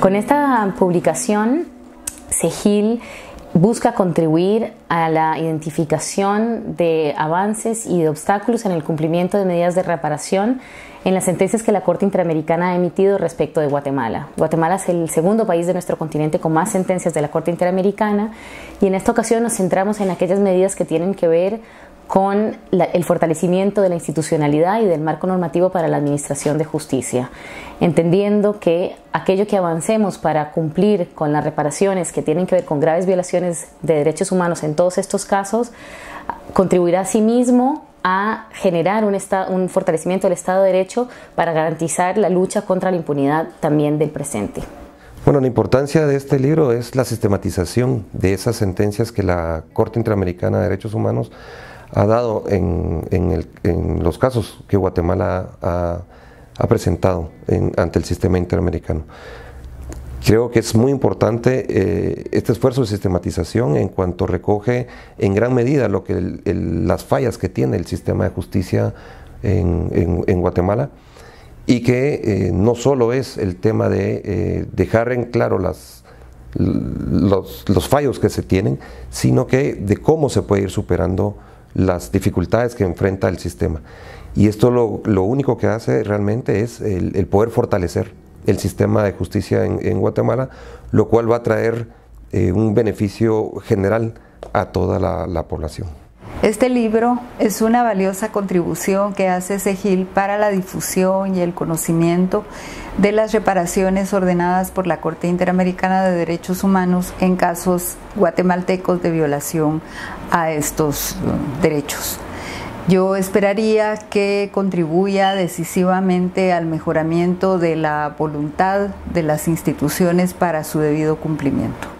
con esta publicación, CEGIL busca contribuir a la identificación de avances y de obstáculos en el cumplimiento de medidas de reparación en las sentencias que la Corte Interamericana ha emitido respecto de Guatemala. Guatemala es el segundo país de nuestro continente con más sentencias de la Corte Interamericana y en esta ocasión nos centramos en aquellas medidas que tienen que ver con el fortalecimiento de la institucionalidad y del marco normativo para la administración de justicia, entendiendo que aquello que avancemos para cumplir con las reparaciones que tienen que ver con graves violaciones de derechos humanos en todos estos casos, contribuirá a sí mismo a generar un, un fortalecimiento del Estado de Derecho para garantizar la lucha contra la impunidad también del presente. Bueno, la importancia de este libro es la sistematización de esas sentencias que la Corte Interamericana de Derechos Humanos ha dado en, los casos que Guatemala ha, presentado ante el sistema interamericano. Creo que es muy importante eh, este esfuerzo de sistematización en cuanto recoge en gran medida lo que las fallas que tiene el sistema de justicia en, Guatemala y que eh, no solo es el tema de eh, dejar en claro los, fallos que se tienen, sino que de cómo se puede ir superando las dificultades que enfrenta el sistema. Y esto lo, único que hace realmente es el, poder fortalecer el sistema de justicia en, Guatemala, lo cual va a traer eh, un beneficio general a toda la, población. Este libro es una valiosa contribución que hace Segil para la difusión y el conocimiento de las reparaciones ordenadas por la Corte Interamericana de Derechos Humanos en casos guatemaltecos de violación a estos uh, derechos. Yo esperaría que contribuya decisivamente al mejoramiento de la voluntad de las instituciones para su debido cumplimiento.